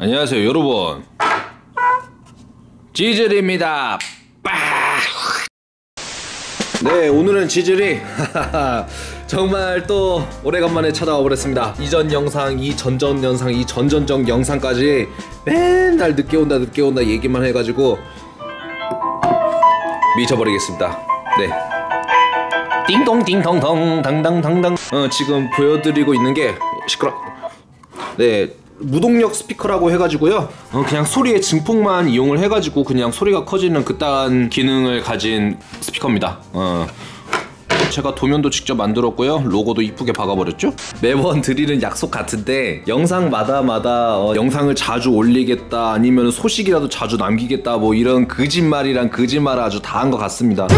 안녕하세요 여러분. 지즐입니다. 빠! 네 오늘은 지즐이. 정말 또 오래간만에 찾아와 버렸습니다. 이전 영상 이 전전 영상 이 전전전 영상까지 맨날 늦게 온다 늦게 온다 얘기만 해가지고 미쳐버리겠습니다. 네. 띵동 띵동동 당당당당. 어 지금 보여드리고 있는 게 시끄러. 네 무동력 스피커라고 해가지고요. 어, 그냥 소리의 증폭만 이용을 해가지고 그냥 소리가 커지는 그딴 기능을 가진 스피커입니다. 어. 제가 도면도 직접 만들었고요. 로고도 이쁘게 박아버렸죠? 매번 드리는 약속 같은데 영상마다마다 어, 영상을 자주 올리겠다 아니면 소식이라도 자주 남기겠다 뭐 이런 거짓말이랑 거짓말을 아주 다 한 것 같습니다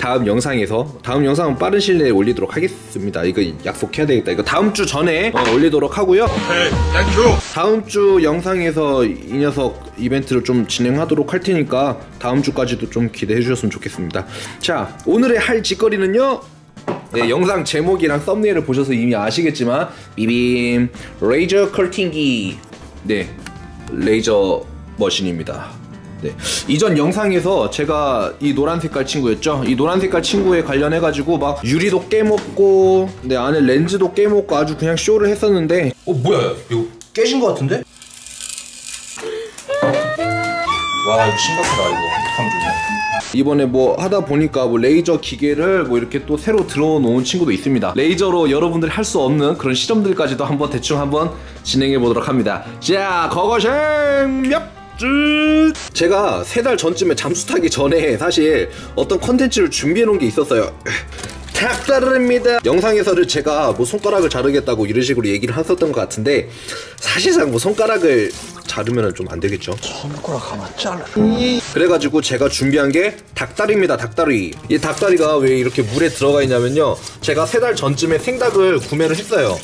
다음 영상에서 다음 영상은 빠른 시일 내에 올리도록 하겠습니다. 이거 약속해야 되겠다. 이거 다음 주 전에 어, 올리도록 하고요. 다음 주 영상에서 이 녀석 이벤트를 좀 진행하도록 할 테니까 다음 주까지도 좀 기대해 주셨으면 좋겠습니다. 자, 오늘의 할 짓거리는요. 네, 영상 제목이랑 썸네일을 보셔서 이미 아시겠지만 비빔 레이저 커팅기 네 레이저 머신입니다. 네. 이전 영상에서 제가 이 노란 색깔 친구였죠. 이 노란 색깔 친구에 관련해 가지고 막 유리도 깨먹고 네 안에 렌즈도 깨먹고 아주 그냥 쇼를 했었는데 어 뭐야 이거 깨진 거 같은데? 와 이거 심각하다 이거 어떡하면 좋냐 이번에 뭐 하다 보니까 뭐 레이저 기계를 뭐 이렇게 또 새로 들어놓은 친구도 있습니다. 레이저로 여러분들이 할 수 없는 그런 실험들까지도 한번 대충 한번 진행해 보도록 합니다. 자, 거거생 얍! 쭉! 제가 세 달 전쯤에 잠수 타기 전에 사실 어떤 컨텐츠를 준비해 놓은 게 있었어요. 탁다릅니다. 영상에서를 제가 뭐 손가락을 자르겠다고 이런 식으로 얘기를 했었던 것 같은데 사실상 뭐 손가락을 자르면 좀 안 되겠죠. 손가락 하나 잘라 그래가지고 제가 준비한 게 닭다리입니다 닭다리 이 닭다리가 왜 이렇게 물에 들어가 있냐면요 제가 세 달 전쯤에 생닭을 구매를 했어요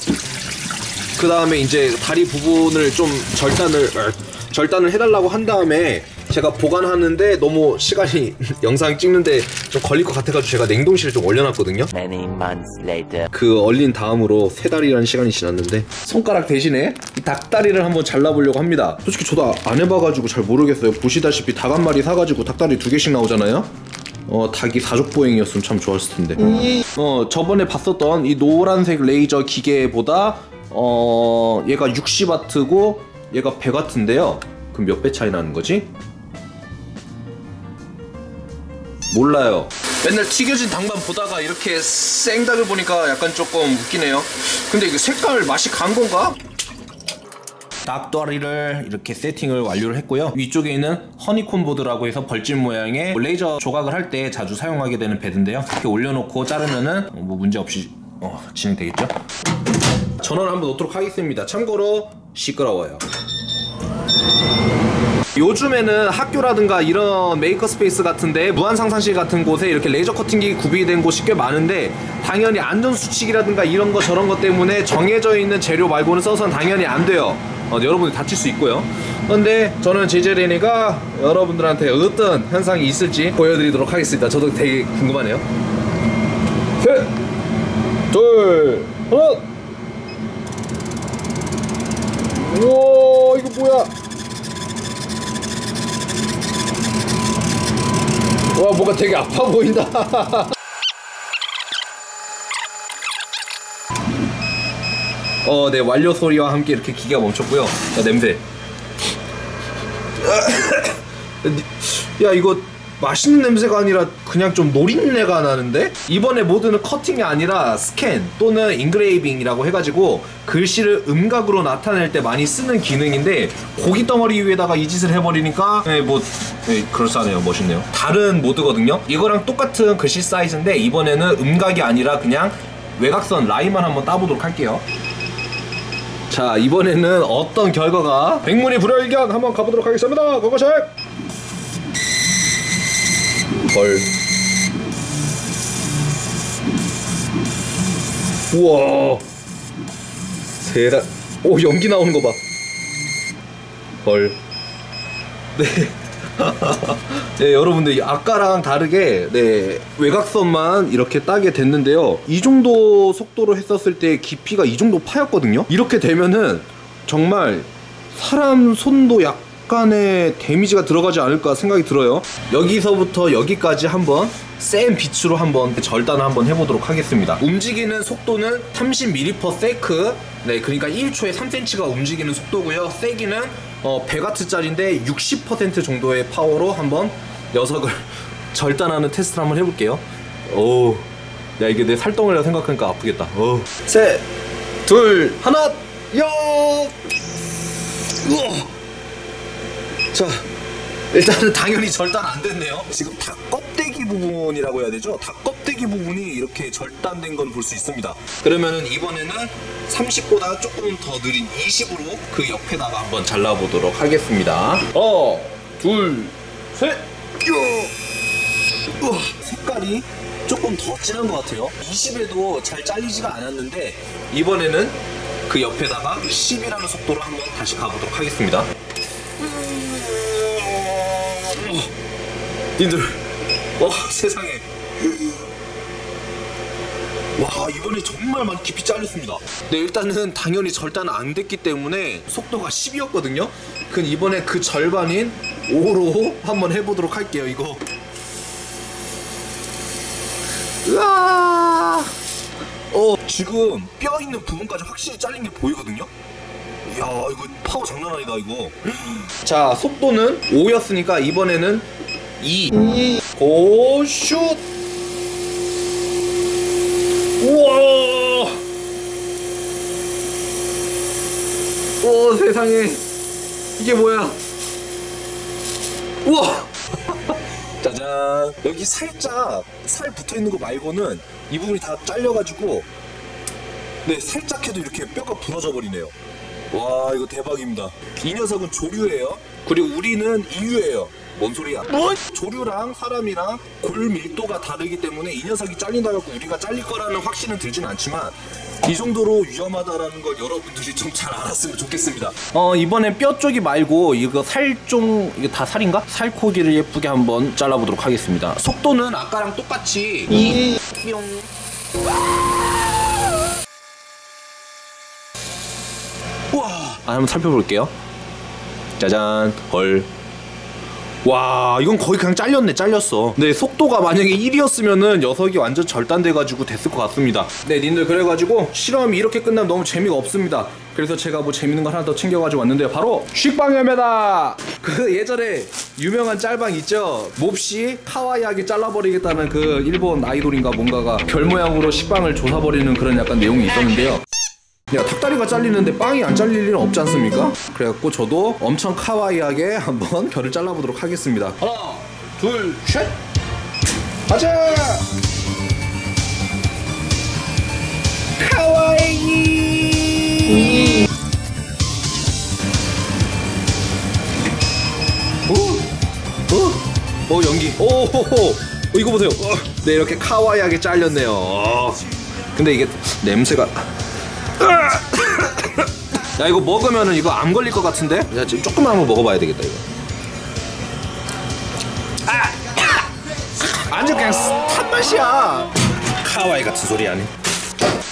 그 다음에 이제 다리 부분을 좀 절단을 어, 절단을 해달라고 한 다음에 제가 보관하는데 너무 시간이 영상 찍는데 좀 걸릴 것 같아가지고 제가 냉동실에 좀 얼려놨거든요 Many months later. 그 얼린 다음으로 세 달이라는 시간이 지났는데 손가락 대신에 이 닭다리를 한번 잘라보려고 합니다. 솔직히 저도 아- 안 해봐가지고 잘 모르겠어요. 보시다시피 닭 한 마리 사가지고 닭다리 두 개씩 나오잖아요. 어 닭이 사족 보행이었으면 참 좋았을 텐데. 어 저번에 봤었던 이 노란색 레이저 기계보다 어 얘가 60와트고 얘가 100와트인데요. 그럼 몇 배 차이 나는 거지? 몰라요. 맨날 튀겨진 닭만 보다가 이렇게 생닭을 보니까 약간 조금 웃기네요. 근데 이거 색깔 맛이 간 건가? 닭다리를 이렇게 세팅을 완료를 했고요. 위쪽에 있는 honeycomb board라고 해서 벌집 모양의 레이저 조각을 할 때 자주 사용하게 되는 bed인데요. 이렇게 올려놓고 자르면은 뭐 문제 없이 어, 진행되겠죠. 전원을 한번 놓도록 하겠습니다. 참고로 시끄러워요. 요즘에는 학교라든가 이런 maker space 같은데 무한상상실 같은 곳에 이렇게 레이저 커팅기 구비된 곳이 꽤 많은데 당연히 안전수칙이라든가 이런 거 저런 것 때문에 정해져 있는 재료 말고는 써서는 당연히 안 돼요. 어, 여러분이 다칠 수 있고요. 그런데 저는 제재레니가 여러분들한테 어떤 현상이 있을지 보여드리도록 하겠습니다. 저도 되게 궁금하네요. 셋 둘 하나 우와 이거 뭐야 와 뭔가 되게 아파 보인다. 어, 네 완료 소리와 함께 이렇게 기계가 멈췄고요. 자, 냄새. 야 이거 맛있는 냄새가 아니라 그냥 좀 노린내가 나는데? 이번에 모드는 커팅이 아니라 스캔 또는 engraving이라고 해가지고 글씨를 음각으로 나타낼 때 많이 쓰는 기능인데 고기 덩어리 위에다가 이 짓을 해버리니까 네, 뭐 네, 그럴싸하네요. 멋있네요. 다른 모드거든요. 이거랑 똑같은 글씨 사이즈인데 이번에는 음각이 아니라 그냥 외곽선 라인만 한번 따보도록 할게요. 자 이번에는 어떤 결과가? 백문이 불여일견 한번 가보도록 하겠습니다. 고고샷 헐 우와 세상 오 연기 나오는 거 봐 헐 네. 네, 여러분들 아까랑 다르게 네, 외곽선만 이렇게 따게 됐는데요. 이 정도 속도로 했었을 때 깊이가 이 정도 파였거든요. 이렇게 되면은 정말 사람 손도 약 간의 데미지가 들어가지 않을까 생각이 들어요. 여기서부터 여기까지 한번 센 빛으로 한번 절단을 한번 해보도록 하겠습니다. 움직이는 속도는 30mm 세크. 네, 그러니까 1초에 3cm가 움직이는 속도고요. 세기는 어, 100W짜리인데 60% 정도의 파워로 한번 녀석을 절단하는 테스트를 한번 해볼게요. 오, 야 이게 내 살덩이라 생각하니까 아프겠다. 오. 셋, 둘, 하나, 요. 우와. 자, 일단은 당연히 절단 안 됐네요. 지금 닭 껍데기 부분이라고 해야 되죠? 닭 껍데기 부분이 이렇게 절단된 건 볼 수 있습니다. 그러면은 이번에는 30보다 조금 더 느린 20으로 그 옆에다가 한번 잘라보도록 하겠습니다. 어, 둘, 셋, 요. 우와, 색깔이 조금 더 진한 것 같아요. 20에도 잘 잘리지가 않았는데 이번에는 그 옆에다가 10이라는 속도로 한번 다시 가보도록 하겠습니다. 님들, 와 세상에. 와 이번에 정말 많이 깊이 잘렸습니다. 네 일단은 당연히 절단 안 됐기 때문에 속도가 10이었거든요. 그 이번에 그 절반인 5로 한번 해보도록 할게요. 이거. 으아. 어 지금 뼈 있는 부분까지 확실히 잘린 게 보이거든요. 이야 이거 파워 장난 아니다 이거. 자 속도는 5였으니까 이번에는 2. 고슛. 우와. 오 세상에 이게 뭐야? 우와. 짜잔. 여기 살짝 살 붙어 있는 거 말고는 이 부분이 다 잘려가지고 네 살짝 해도 이렇게 뼈가 부러져 버리네요. 와 이거 대박입니다. 이 녀석은 조류예요. 그리고 우리는 인류예요. 뭔 소리야? 뭔? 조류랑 사람이랑 골 밀도가 다르기 때문에 이 녀석이 잘린다고 우리가 잘릴 거라는 확신은 들진 않지만 이 정도로 위험하다라는 걸 여러분들이 좀 잘 알았으면 좋겠습니다. 어 이번엔 뼈 쪽이 말고 이거 살종 이거 다 살인가? 살코기를 예쁘게 한번 잘라보도록 하겠습니다. 속도는 아까랑 똑같이 이 뿅. 우와. 아, 한번 살펴볼게요. 짜잔. 헐. 와 이건 거의 그냥 잘렸네 잘렸어 네 속도가 만약에 1이었으면은 녀석이 완전 절단돼가지고 됐을 것 같습니다 네 님들 그래가지고 실험이 이렇게 끝나면 너무 재미가 없습니다 그래서 제가 뭐 재밌는 거 하나 더 챙겨가지고 왔는데요 바로 식빵염에다 그 예전에 유명한 짤방 있죠 몹시 카와이하게 잘라버리겠다는 그 일본 아이돌인가 뭔가가 별 모양으로 식빵을 조사버리는 그런 약간 내용이 있었는데요 야 닭다리가 잘리는데 빵이 안 잘릴 일은 없지 않습니까? 그래갖고 저도 엄청 카와이하게 한번 결을 잘라보도록 하겠습니다. 하나 둘셋! 가자! 카와이! 오, 오, 오 연기. 오호호. 어, 이거 보세요. 어, 네 이렇게 카와이하게 잘렸네요. 어. 근데 이게 냄새가 야 이거 먹으면은 이거 암 걸릴 것 같은데? 야 지금 조금만 한번 먹어봐야 되겠다 이거. 아, 완전 그냥 탄 맛이야. 카와이 같은 소리 아니?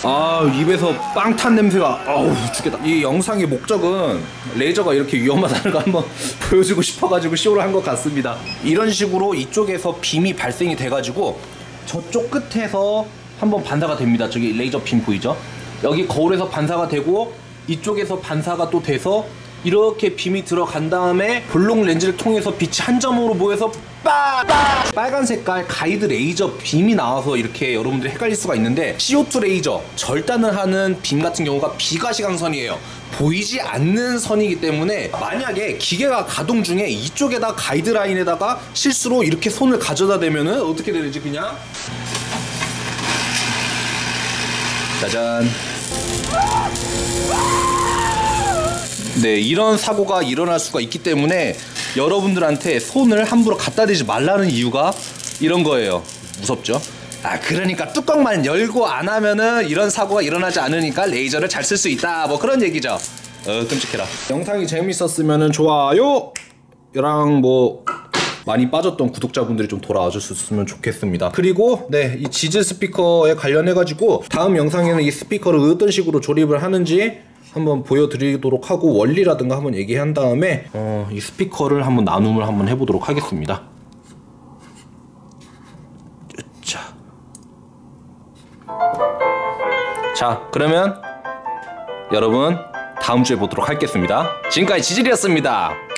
아 입에서 빵 탄 냄새가 아우 죽겠다. 이 영상의 목적은 레이저가 이렇게 위험하다는 거 한번 보여주고 싶어가지고 쇼를 한 것 같습니다. 이런 식으로 이쪽에서 빔이 발생이 돼가지고 저쪽 끝에서 한번 반사가 됩니다. 저기 레이저 빔 보이죠? 여기 거울에서 반사가 되고 이쪽에서 반사가 또 돼서 이렇게 빔이 들어간 다음에 볼록 렌즈를 통해서 빛이 한 점으로 모여서 빠! 빠! 빨간 색깔 가이드 레이저 빔이 나와서 이렇게 여러분들이 헷갈릴 수가 있는데 CO2 레이저 절단을 하는 빔 같은 경우가 비가시광선이에요 보이지 않는 선이기 때문에 만약에 기계가 가동 중에 이쪽에다 가이드라인에다가 실수로 이렇게 손을 가져다 대면은 어떻게 되는지 그냥 짜잔 네, 이런 사고가 일어날 수가 있기 때문에 여러분들한테 손을 함부로 갖다 대지 말라는 이유가 이런 거예요. 무섭죠? 아, 그러니까 뚜껑만 열고 안 하면은 이런 사고가 일어나지 않으니까 레이저를 잘 쓸 수 있다. 뭐 그런 얘기죠. 어, 끔찍해라. 영상이 재밌었으면 좋아요. 랑뭐 많이 빠졌던 구독자분들이 좀 돌아와 주셨으면 좋겠습니다. 그리고 네, 이 지즈 스피커에 관련해 가지고 다음 영상에는 이 스피커를 어떤 식으로 조립을 하는지 한번 보여드리도록 하고 원리라든가 한번 얘기한 다음에 어, 이 스피커를 한번 나눔을 한번 해보도록 하겠습니다. 자, 자 그러면 여러분 다음 주에 보도록 하겠습니다. 지금까지 지질이었습니다.